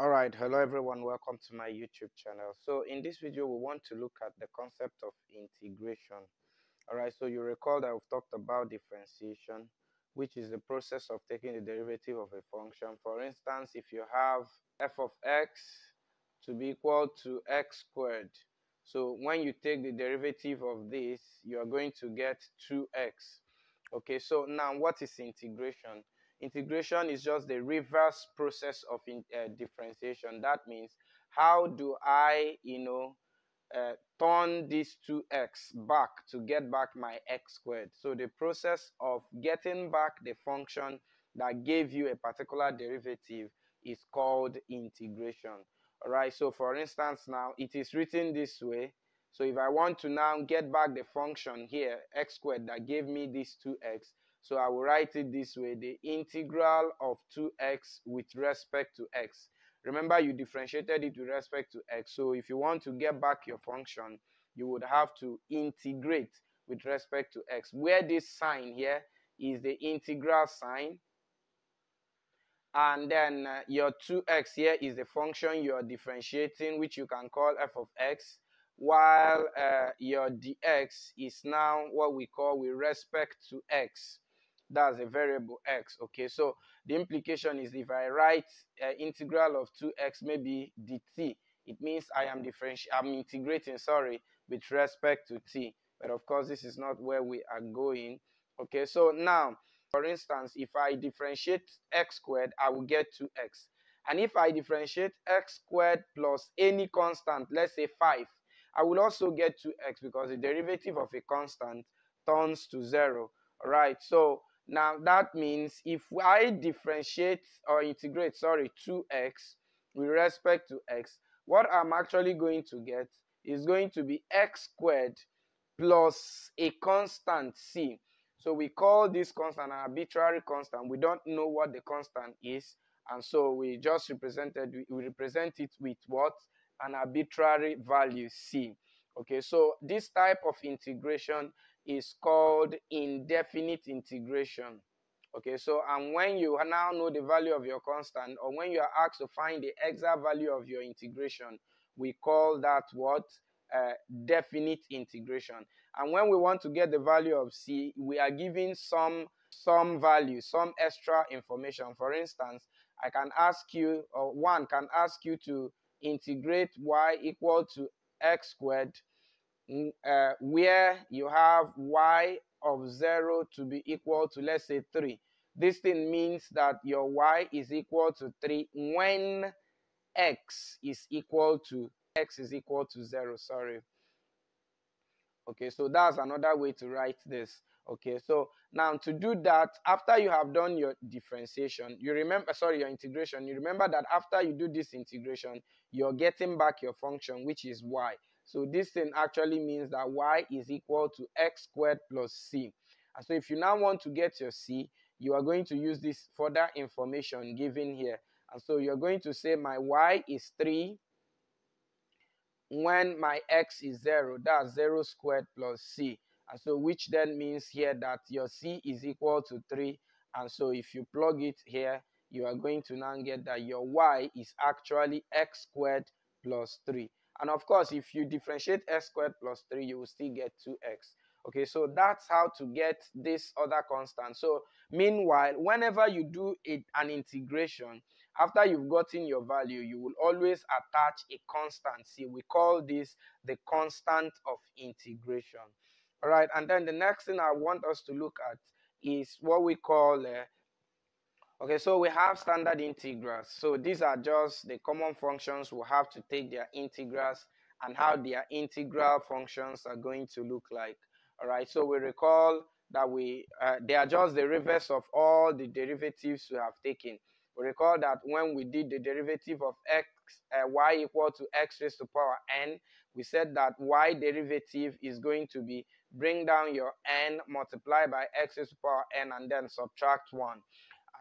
Alright, hello everyone, welcome to my YouTube channel. So in this video, we want to look at the concept of integration. Alright, so you recall that we've talked about differentiation, which is the process of taking the derivative of a function. For instance, if you have f of x to be equal to x squared, so when you take the derivative of this, you are going to get 2x. Okay, so now what is integration? Integration is just the reverse process of in, uh, differentiation. That means how do I, you know, uh, turn this 2x back to get back my x squared. So the process of getting back the function that gave you a particular derivative is called integration. All right, so for instance now, it is written this way. So if I want to now get back the function here, x squared, that gave me this 2x, so I will write it this way, the integral of 2x with respect to x. Remember, you differentiated it with respect to x. So if you want to get back your function, you would have to integrate with respect to x. Where this sign here is the integral sign. And then uh, your 2x here is the function you're differentiating, which you can call f of x while uh, your dx is now what we call with respect to x that's a variable x okay? So the implication is if i write uh, integral of 2x maybe dt it means i am differentiating i'm integrating sorry with respect to t. But of course this is not where we are going okay? So now for instance if i differentiate x squared i will get 2x and if i differentiate x squared plus any constant let's say 5 i will also get 2x because the derivative of a constant turns to 0 all right so now that means if I differentiate or integrate, sorry, 2x with respect to x, what I'm actually going to get is going to be x squared plus a constant c. So we call this constant an arbitrary constant. We don't know what the constant is. And so we just represented, we represent it with what? An arbitrary value c. Okay, so this type of integration is called indefinite integration. Okay, so and when you now know the value of your constant, or when you are asked to find the exact value of your integration, we call that what? Uh, definite integration. And when we want to get the value of c, we are giving some some value, some extra information. For instance, I can ask you, or one can ask you to integrate y equal to x squared uh, where you have y of 0 to be equal to, let's say, 3. This thing means that your y is equal to 3 when x is equal to x is equal to 0, sorry. Okay, so that's another way to write this. Okay, so now to do that, after you have done your differentiation, you remember, sorry, your integration, you remember that after you do this integration, you're getting back your function, which is y. So this thing actually means that y is equal to x squared plus c. And so if you now want to get your c, you are going to use this further information given here. And so you're going to say my y is 3 when my x is 0. That's 0 squared plus c. And so which then means here that your c is equal to 3. And so if you plug it here, you are going to now get that your y is actually x squared plus 3. And of course, if you differentiate x squared plus 3, you will still get 2x. Okay, so that's how to get this other constant. So meanwhile, whenever you do it, an integration, after you've gotten your value, you will always attach a constant. See, we call this the constant of integration. All right, and then the next thing I want us to look at is what we call uh, Okay, so we have standard integrals. So these are just the common functions we have to take their integrals and how their integral functions are going to look like. All right, so we recall that we uh, they are just the reverse of all the derivatives we have taken. We recall that when we did the derivative of x, uh, y equal to x raised to power n, we said that y derivative is going to be bring down your n, multiply by x raised to power n, and then subtract 1.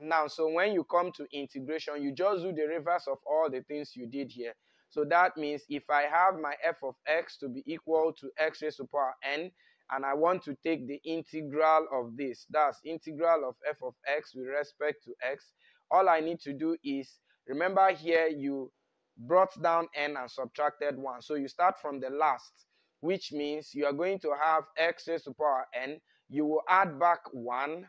Now, so when you come to integration, you just do the reverse of all the things you did here. So that means if I have my f of x to be equal to x raised to power n, and I want to take the integral of this, that's integral of f of x with respect to x, all I need to do is remember here you brought down n and subtracted 1. So you start from the last, which means you are going to have x raised to power n. You will add back 1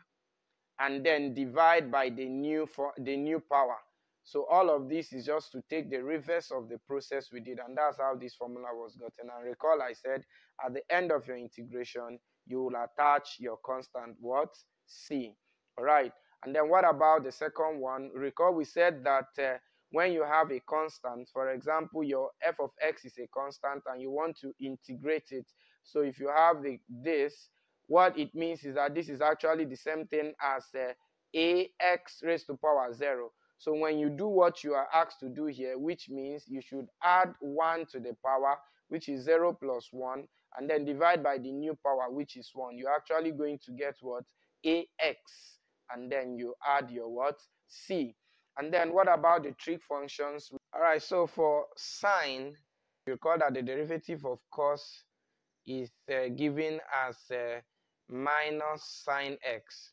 and then divide by the new for the new power. So all of this is just to take the reverse of the process we did and that's how this formula was gotten. And recall I said at the end of your integration, you will attach your constant what? C. All right. And then what about the second one? Recall we said that uh, when you have a constant, for example, your f of x is a constant and you want to integrate it. So if you have the, this, what it means is that this is actually the same thing as uh, ax raised to power 0. So when you do what you are asked to do here, which means you should add 1 to the power, which is 0 plus 1, and then divide by the new power, which is 1. You're actually going to get what? ax. And then you add your what? c. And then what about the trig functions? All right, so for sine, you recall that the derivative of cos is uh, given as uh, minus sine x.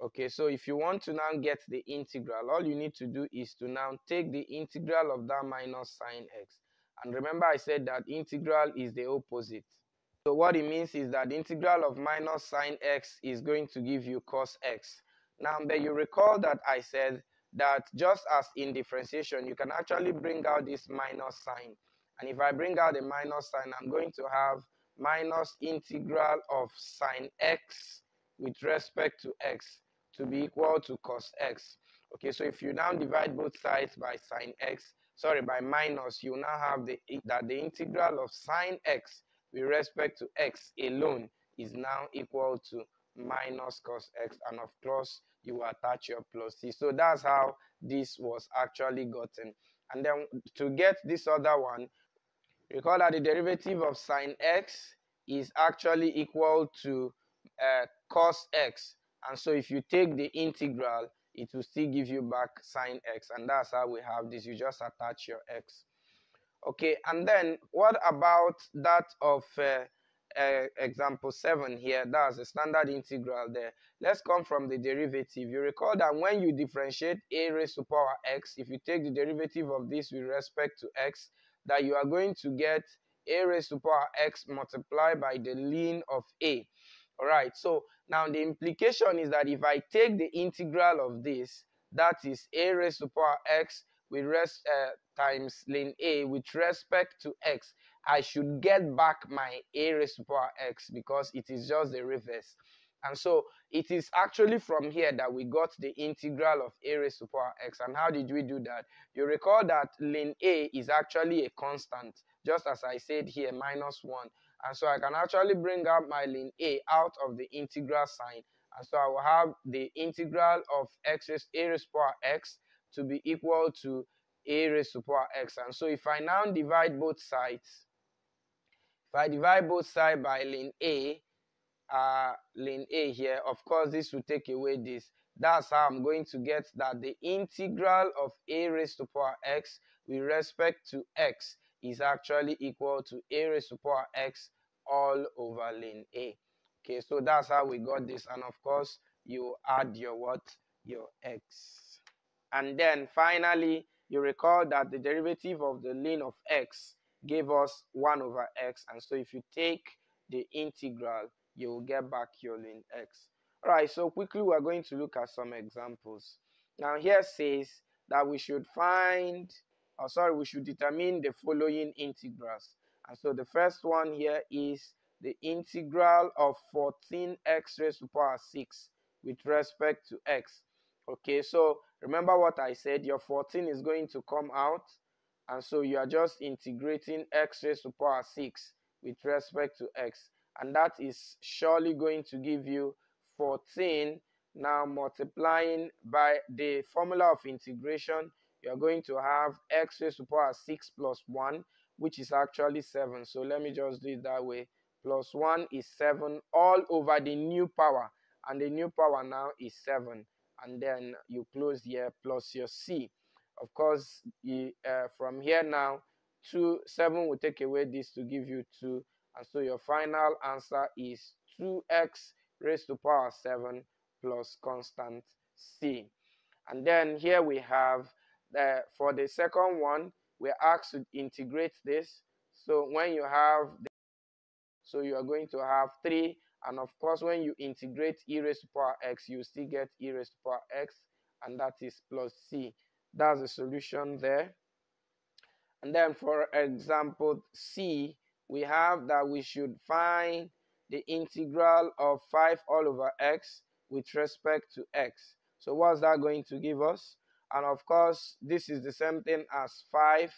Okay, so if you want to now get the integral, all you need to do is to now take the integral of that minus sine x. And remember I said that integral is the opposite. So what it means is that integral of minus sine x is going to give you cos x. Now, but you recall that I said that just as in differentiation, you can actually bring out this minus sign. And if I bring out the minus sign, I'm going to have minus integral of sine x with respect to x to be equal to cos x. Okay, so if you now divide both sides by sine x, sorry, by minus, you now have the that the integral of sine x with respect to x alone is now equal to minus cos x and of course you attach your plus c so that's how this was actually gotten and then to get this other one recall that the derivative of sine x is actually equal to uh, cos x. And so if you take the integral it will still give you back sine x. And that's how we have this. You just attach your x. Okay and then what about that of uh, uh, example 7 here, that's the standard integral there. Let's come from the derivative. You recall that when you differentiate a raised to power x, if you take the derivative of this with respect to x, that you are going to get a raised to power x multiplied by the ln of a. All right, so now the implication is that if I take the integral of this, that is a raised to power x with rest uh, times ln a with respect to x, I should get back my a raised to power x because it is just the reverse. And so it is actually from here that we got the integral of a raised to power x. And how did we do that? You recall that ln a is actually a constant, just as I said here, minus 1. And so I can actually bring out my ln a out of the integral sign. And so I will have the integral of x raised a raised to power x to be equal to a raised to power x. And so if I now divide both sides, if I divide both sides by ln A, uh, ln A here, of course, this will take away this. That's how I'm going to get that the integral of a raised to power x with respect to x is actually equal to a raised to power x all over ln A. Okay, so that's how we got this. And of course, you add your what? Your x. And then finally, you recall that the derivative of the ln of x gave us 1 over x. And so if you take the integral, you will get back your ln x. All right, so quickly we're going to look at some examples. Now here says that we should find, or sorry, we should determine the following integrals. And so the first one here is the integral of 14x raised to power 6 with respect to x. Okay, so remember what I said, your 14 is going to come out and so you are just integrating x raised to power 6 with respect to x and that is surely going to give you 14 now multiplying by the formula of integration you are going to have x raised to power 6 plus 1 which is actually 7 so let me just do it that way. Plus 1 is 7 all over the new power and the new power now is 7 and then you close here plus your c. Of course, you, uh, from here now, 2, 7 will take away this to give you 2. And so your final answer is 2x raised to power 7 plus constant c. And then here we have uh, for the second one, we're asked to integrate this. So when you have, the, so you are going to have 3. And of course, when you integrate e raised to power x, you still get e raised to power x. And that is plus c. That's the solution there. And then for example C, we have that we should find the integral of 5 all over x with respect to x. So what's that going to give us? And of course, this is the same thing as 5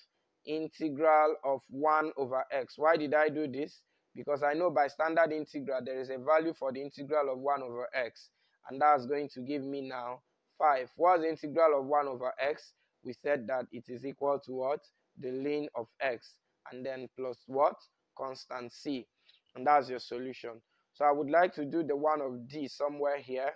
integral of 1 over x. Why did I do this? Because I know by standard integral, there is a value for the integral of 1 over x. And that's going to give me now 5. What's the integral of 1 over x? We said that it is equal to what? The ln of x. And then plus what? Constant c. And that's your solution. So I would like to do the one of d somewhere here.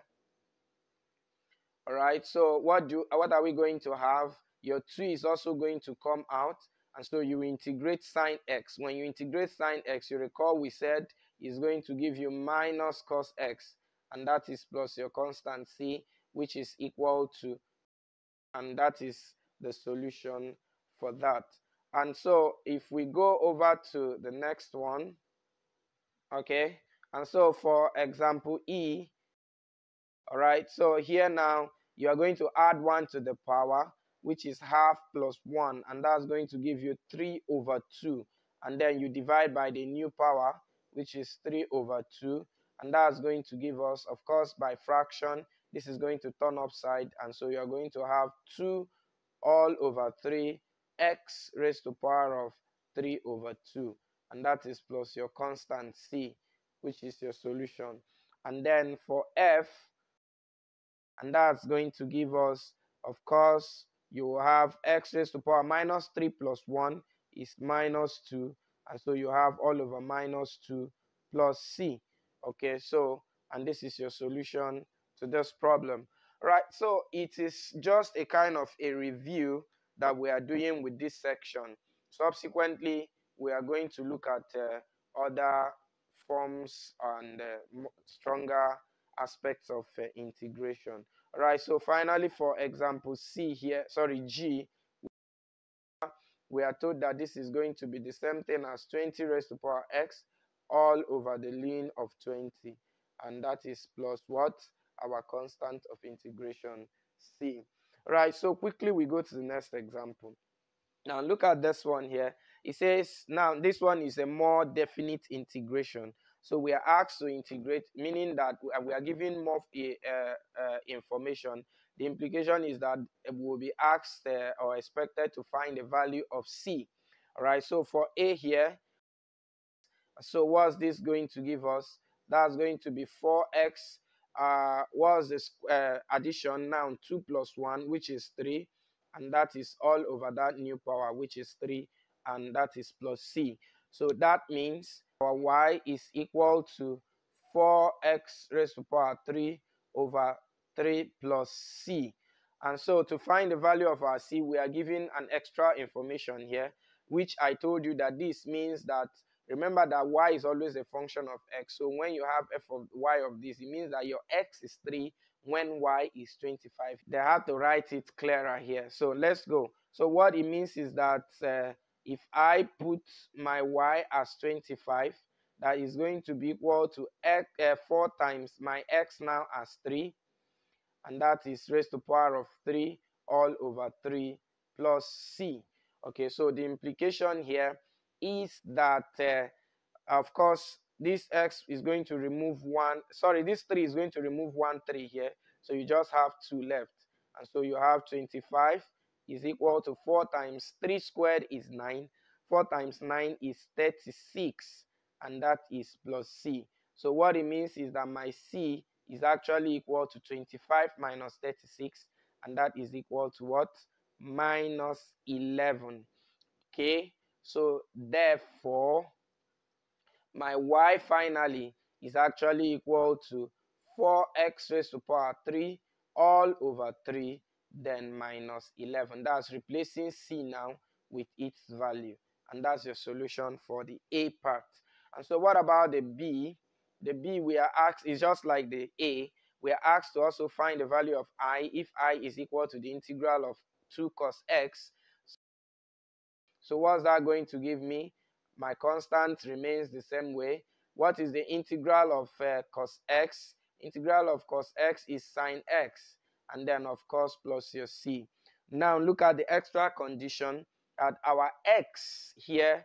All right. So what do what are we going to have? Your 2 is also going to come out. And so you integrate sine x. When you integrate sine x, you recall we said is going to give you minus cos x. And that is plus your constant c, which is equal to, and that is the solution for that. And so if we go over to the next one, okay, and so for example E, all right, so here now you are going to add 1 to the power, which is half plus 1, and that's going to give you 3 over 2. And then you divide by the new power, which is 3 over 2, and that's going to give us, of course, by fraction, this is going to turn upside, and so you are going to have 2 all over 3 x raised to power of 3 over 2 and that is plus your constant c which is your solution. And then for f and that's going to give us of course you will have x raised to power minus 3 plus 1 is minus 2 and so you have all over minus 2 plus c. Okay so and this is your solution to this problem. Right so it is just a kind of a review that we are doing with this section. Subsequently we are going to look at uh, other forms and uh, stronger aspects of uh, integration. All right so finally for example c here sorry g we are told that this is going to be the same thing as 20 raised to the power x all over the ln of 20 and that is plus what? Our constant of integration c. Right, so quickly we go to the next example. Now look at this one here. It says, now this one is a more definite integration. So we are asked to integrate, meaning that we are given more uh, uh, information. The implication is that we will be asked uh, or expected to find the value of C. Right, so for A here, so what's this going to give us? That's going to be 4x uh, was this uh, addition now? 2 plus 1 which is 3 and that is all over that new power which is 3 and that is plus c. So that means our y is equal to 4x raised to power 3 over 3 plus c. And so to find the value of our c we are given an extra information here which i told you that this means that Remember that y is always a function of x. So when you have f of y of this, it means that your x is 3 when y is 25. They have to write it clearer here. So let's go. So what it means is that uh, if I put my y as 25, that is going to be equal to x, uh, 4 times my x now as 3. And that is raised to power of 3 all over 3 plus c. Okay, so the implication here is that, uh, of course, this x is going to remove 1. Sorry, this 3 is going to remove 1 3 here. So you just have 2 left. And so you have 25 is equal to 4 times 3 squared is 9. 4 times 9 is 36. And that is plus c. So what it means is that my c is actually equal to 25 minus 36. And that is equal to what? Minus 11. Okay. So therefore, my y finally is actually equal to 4x raised to power 3 all over 3 then minus 11. That's replacing c now with its value. And that's your solution for the a part. And so what about the b? The b we are asked is just like the a. we are asked to also find the value of i if i is equal to the integral of 2 cos x. So what's that going to give me? My constant remains the same way. What is the integral of uh, cos x? Integral of cos x is sine x. And then, of course, plus your c. Now, look at the extra condition that our x here,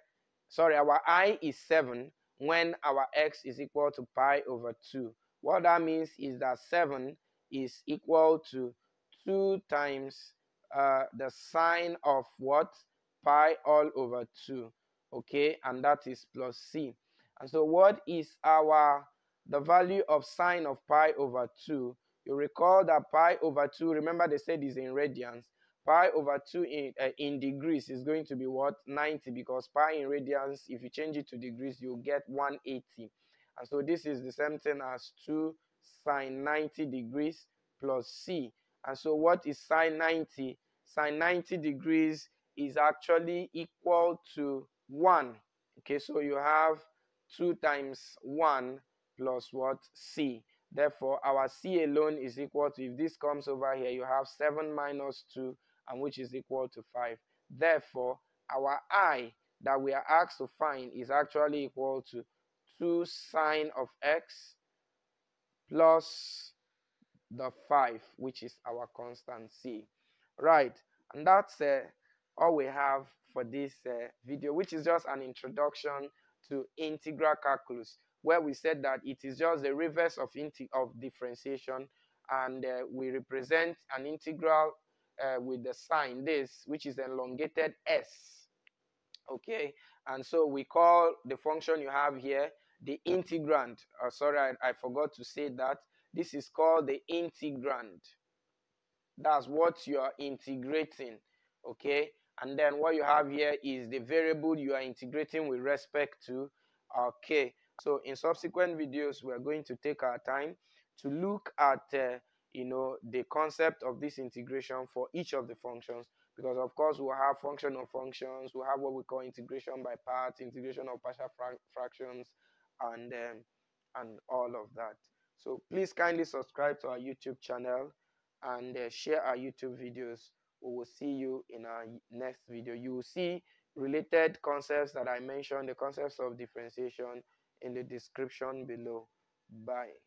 sorry, our i is 7 when our x is equal to pi over 2. What that means is that 7 is equal to 2 times uh, the sine of what? Pi all over 2. Okay, and that is plus c. And so what is our, the value of sine of pi over 2? You recall that pi over 2, remember they said is in radians. Pi over 2 in, uh, in degrees is going to be what? 90 because pi in radians, if you change it to degrees, you'll get 180. And so this is the same thing as 2 sine 90 degrees plus c. And so what is sine 90? Sine 90 degrees is actually equal to 1. Okay, so you have 2 times 1 plus what? c. Therefore, our c alone is equal to, if this comes over here, you have 7 minus 2, and which is equal to 5. Therefore, our i that we are asked to find is actually equal to 2 sine of x plus the 5, which is our constant c. Right, and that's uh, all we have for this uh, video, which is just an introduction to integral calculus, where we said that it is just the reverse of, of differentiation, and uh, we represent an integral uh, with the sign this, which is elongated s. Okay, and so we call the function you have here the integrand. Oh, sorry, I, I forgot to say that. This is called the integrand. That's what you are integrating. Okay, and then what you have here is the variable you are integrating with respect to. Okay, so in subsequent videos, we are going to take our time to look at uh, you know the concept of this integration for each of the functions because of course we'll have functional functions we'll have what we call integration by parts integration of partial fra fractions and um, and all of that. So please kindly subscribe to our YouTube channel and uh, share our YouTube videos. We will see you in our next video. You will see related concepts that I mentioned, the concepts of differentiation in the description below. Bye.